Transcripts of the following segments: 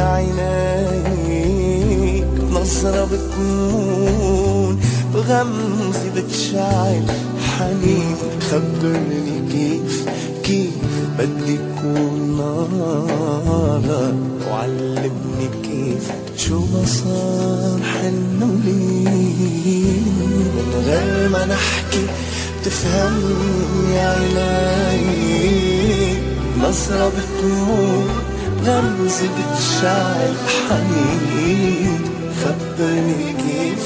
عينيك بنظرة بتمون بغمزة بتشعل حنين. خبرني كيف كيف بدي كون نارك وعلمني كيف شو ما صار حلو لين من غير ما نحكي بتفهمني عينيك نظرة بتموت غمزة بتشعل حنين خبرني كيف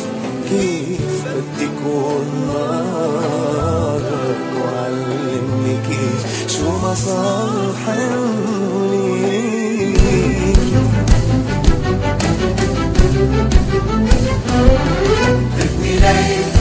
كيف بدي كون نارك وعلمني كيف. شو ما صار ليل